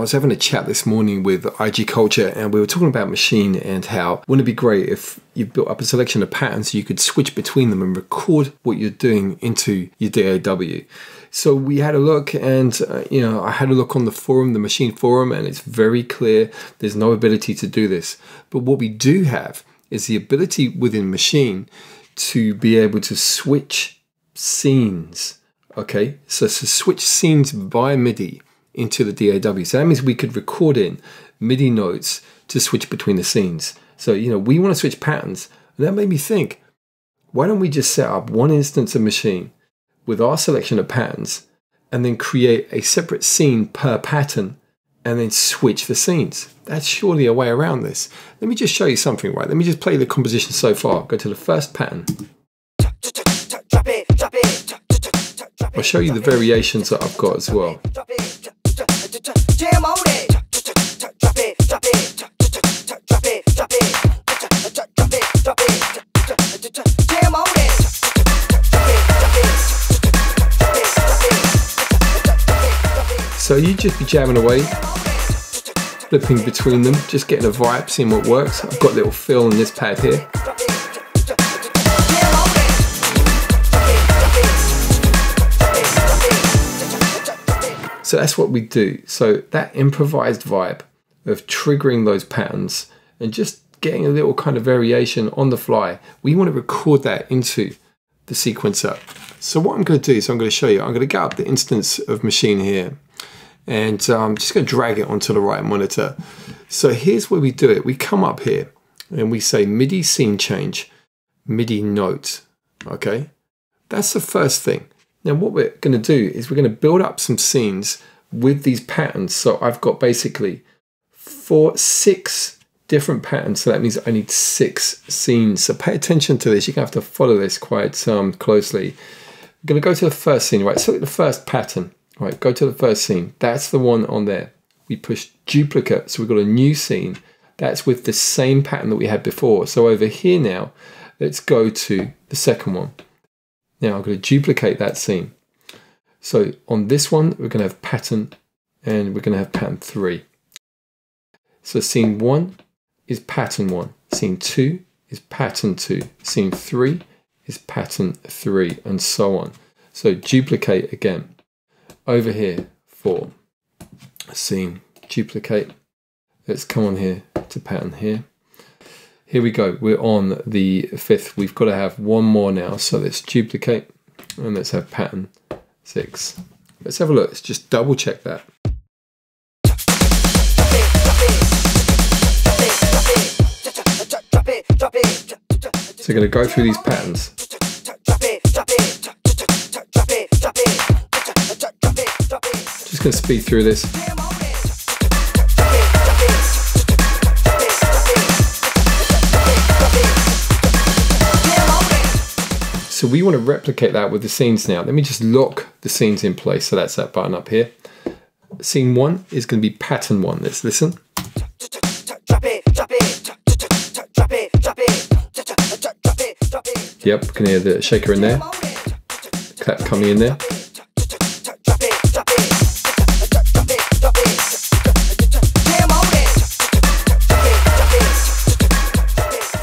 was having a chat this morning with IG Culture and we were talking about Maschine and how wouldn't it be great if you built up a selection of patterns so you could switch between them and record what you're doing into your DAW. So we had a look, and uh, you know, I had a look on the forum, the Maschine forum, and it's very clear there's no ability to do this. But what we do have is the ability within Maschine to be able to switch scenes. Okay, so to switch scenes via MIDI into the DAW. So that means we could record in MIDI notes to switch between the scenes. So, you know, we want to switch patterns. And that made me think, why don't we just set up one instance of Maschine with our selection of patterns and then create a separate scene per pattern and then switch the scenes. That's surely a way around this. Let me just show you something, right? Let me just play the composition so far. Go to the first pattern. I'll show you the variations that I've got as well. So you just be jamming away, flipping between them, just getting a vibe, seeing what works. I've got a little fill on this pad here. So that's what we do. So that improvised vibe of triggering those patterns and just getting a little kind of variation on the fly, we want to record that into the sequencer. So what I'm going to do is I'm going to show you, I'm going to get up the instance of Maschine here and I'm um, just going to drag it onto the right monitor. So here's where we do it. We come up here and we say MIDI scene change, MIDI note. Okay, that's the first thing. Now what we're going to do is we're going to build up some scenes with these patterns. So I've got basically four, six different patterns. So that means I need six scenes. So pay attention to this. You're going to have to follow this quite um, closely. I'm going to go to the first scene, right? So the first pattern. Right, go to the first scene. That's the one on there. We push duplicate, so we've got a new scene. That's with the same pattern that we had before. So over here now, let's go to the second one. Now I'm going to duplicate that scene. So on this one, we're going to have pattern and we're going to have pattern three. So scene one is pattern one. Scene two is pattern two. Scene three is pattern three and so on. So duplicate again over here for scene duplicate. Let's come on here to pattern here. Here we go. We're on the fifth. We've got to have one more now. So let's duplicate and let's have pattern six. Let's have a look. Let's just double check that. So we're going to go through these patterns. Just going to speed through this. So we want to replicate that with the scenes now. Let me just lock the scenes in place. So that's that button up here. Scene one is going to be pattern one. Let's listen. Yep, can hear the shaker in there. Clap coming in there.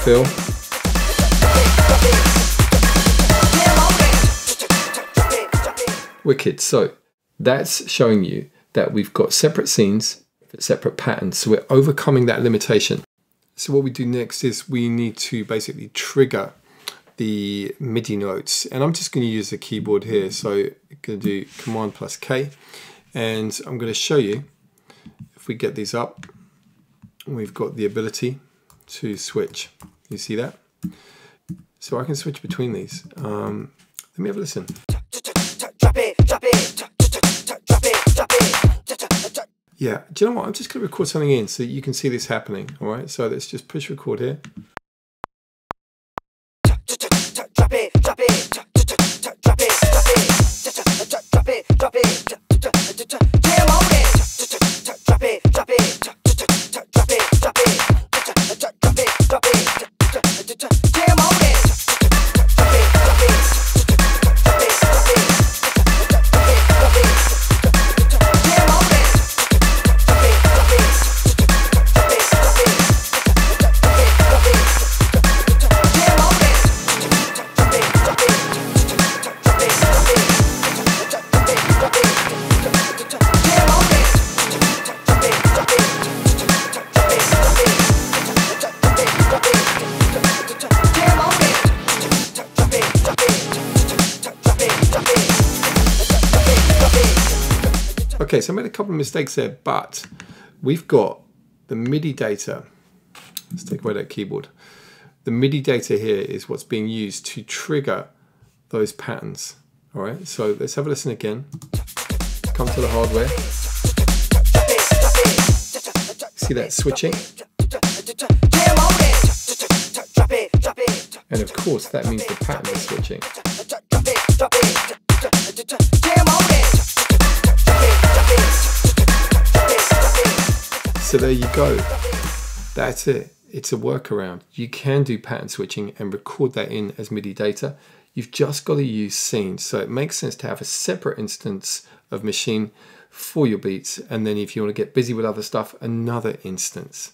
Fill. Wicked. So that's showing you that we've got separate scenes, separate patterns. So we're overcoming that limitation. So what we do next is we need to basically trigger the MIDI notes. And I'm just going to use the keyboard here. So I'm going to do Command plus K. And I'm going to show you, if we get these up, we've got the ability to switch. You see that? So I can switch between these. Um, let me have a listen. Yeah, do you know what? I'm just going to record something in so you can see this happening. All right, so let's just push record here. Okay, so I made a couple of mistakes there, but we've got the MIDI data. Let's take away that keyboard. The MIDI data here is what's being used to trigger those patterns. All right, so let's have a listen again. Come to the hardware. See that switching? And of course, that means the pattern is switching. So there you go. That's it. It's a workaround. You can do pattern switching and record that in as MIDI data. You've just got to use scenes. So it makes sense to have a separate instance of Maschine for your beats. And then if you want to get busy with other stuff, another instance.